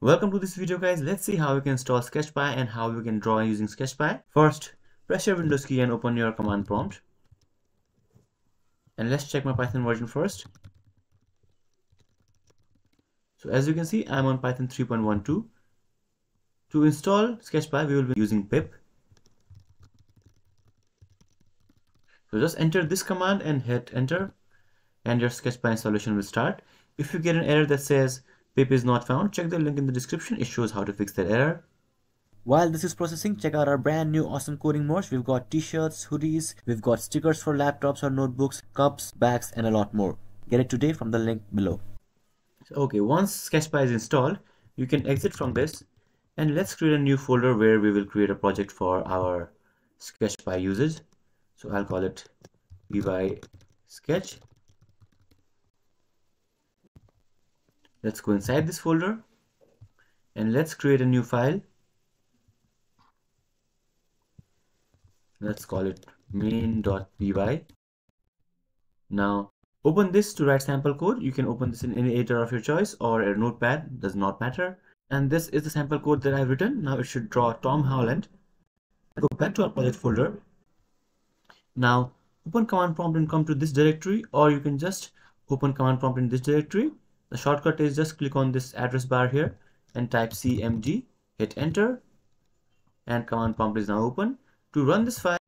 Welcome to this video guys. Let's see how you can install SketchPy and how you can draw using SketchPy. First, press your Windows key and open your command prompt. And let's check my Python version first. So as you can see, I'm on Python 3.12. To install SketchPy, we will be using pip. So just enter this command and hit enter and your SketchPy installation will start. If you get an error that says pip is not found, check the link in the description. It shows how to fix that error. While this is processing, check out our brand new awesome coding merch. We've got t-shirts, hoodies, we've got stickers for laptops or notebooks, cups, bags, and a lot more. Get it today from the link below. Okay, once SketchPy is installed, you can exit from this and let's create a new folder where we will create a project for our SketchPy usage. So I'll call it VY sketch let's go inside this folder and let's create a new file. Let's call it main.py now open this to write sample code. You can open this in any editor of your choice or a notepad does not matter. And this is the sample code that I've written. Now it should draw Tom Holland go back to our project folder. Now open command prompt and come to this directory or you can just open command prompt in this directory the shortcut is just click on this address bar here and type cmd, hit enter, and command prompt is now open. To run this file,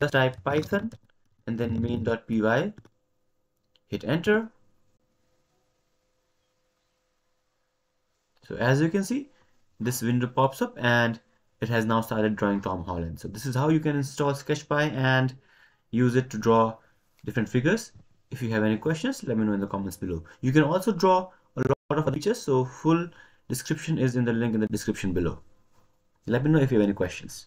just type python and then main.py, hit enter. So as you can see, this window pops up and it has now started drawing Tom Holland. So this is how you can install SketchPy and use it to draw different figures. If you have any questions, let me know in the comments below. You can also draw a lot of other features, so full description is in the link in the description below. Let me know if you have any questions.